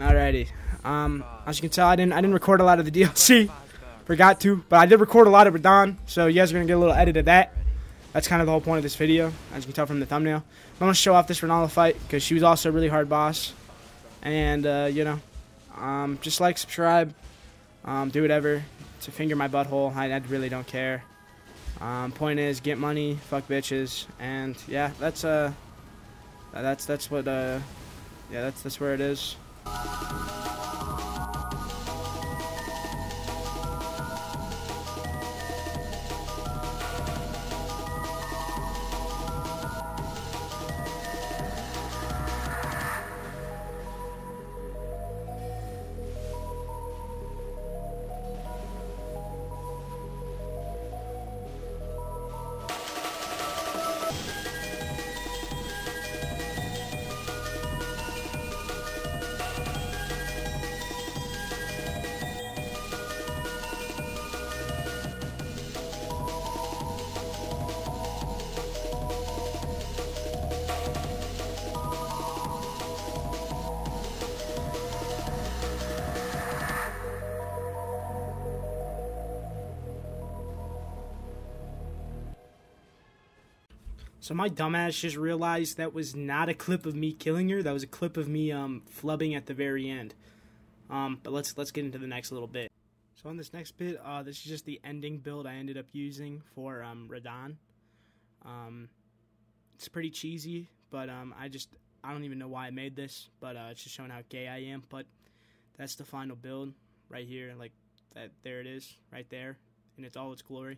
Alrighty. Um, as you can tell, I didn't I didn't record a lot of the DLC. Forgot to, but I did record a lot of Radahn, so you guys are gonna get a little edit of that. That's kind of the whole point of this video, as you can tell from the thumbnail. I'm gonna show off this Renala fight because she was also a really hard boss, and uh, you know, um, just like, subscribe, um, do whatever to finger my butthole. I, I really don't care. Um, point is, get money, fuck bitches, and yeah, that's uh, that's that's what uh, yeah, that's that's where it is. Música So my dumbass just realized that was not a clip of me killing her. That was a clip of me um flubbing at the very end. Um, but let's let's get into the next little bit. So on this next bit, uh, this is just the ending build I ended up using for um Radahn. Um, it's pretty cheesy, but um I just I don't even know why I made this, but uh, it's just showing how gay I am. But that's the final build right here, like that. There it is, right there, in its all its glory.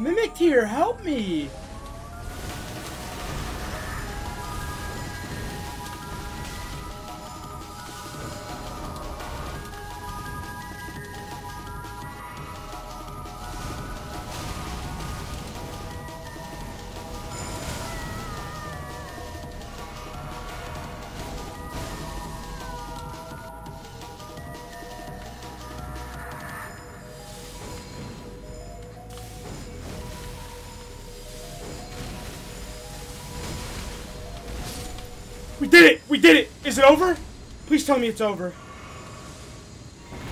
Mimic Tear, help me! We did it! We did it! Is it over? Please tell me it's over.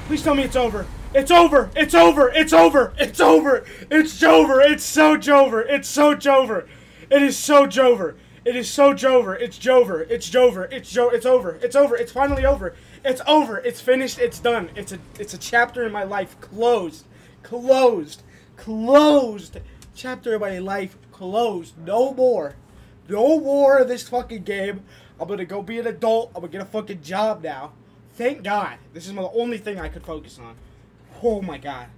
Please tell me it's over. It's over! It's over! It's over! It's over! It's Jover! It's so Jover! It's so Jover! It is so Jover! It is so Jover. It's Jover. It's Jover. It's Jo. It's over. It's over. It's finally over. It's over. It's finished. It's done. It's a. It's a chapter in my life closed. Closed. Closed. Chapter of my life closed. No more. No more of this fucking game. I'm gonna go be an adult. I'm gonna get a fucking job now. Thank God. This is the only thing I could focus on. Oh my God.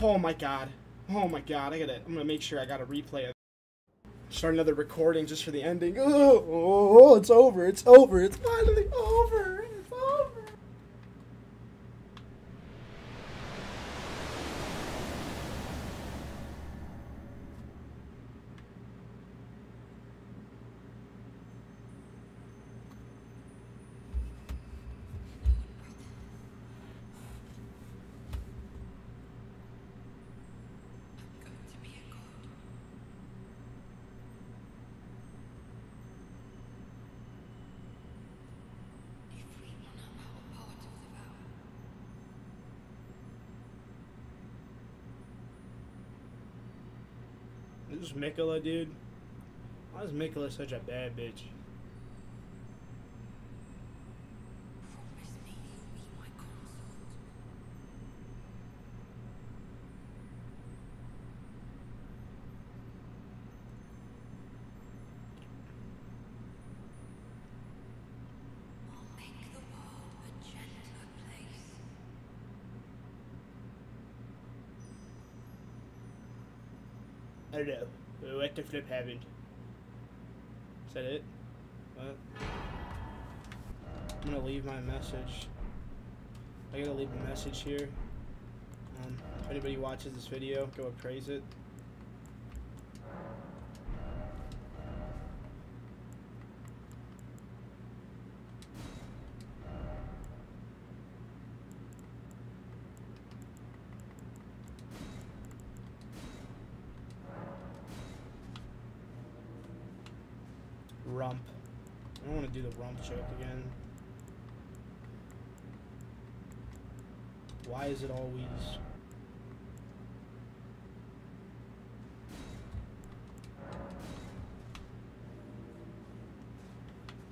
Oh my God. Oh my God. I gotta. I'm gonna make sure I got a replay of. Start another recording just for the ending. Oh, oh, it's over. It's over. It's finally over. Is Miquella, dude. Why is Miquella such a bad bitch? I don't know. What the flip happened? Is that it? What? I'm gonna leave my message. I gotta leave a message here. Um, if anybody watches this video, go appraise it. Rump. I don't want to do the rump joke again. Why is it always...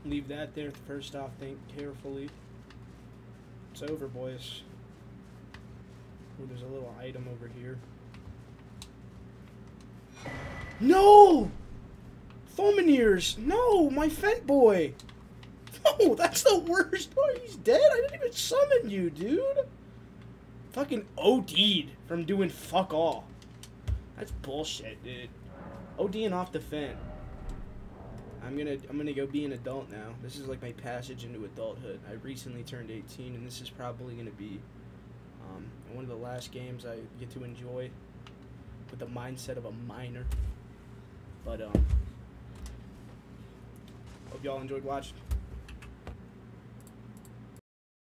Leave that there first off, think carefully. It's over, boys. Ooh, there's a little item over here. No! Fulmineers! No, my Fent boy! No, that's the worst. Oh, he's dead? I didn't even summon you, dude. Fucking OD'd from doing fuck all. That's bullshit, dude. ODing off the Fent. I'm gonna I'm gonna go be an adult now. This is like my passage into adulthood. I recently turned 18, and this is probably gonna be um, one of the last games I get to enjoy with the mindset of a minor. But um, y'all enjoyed watching.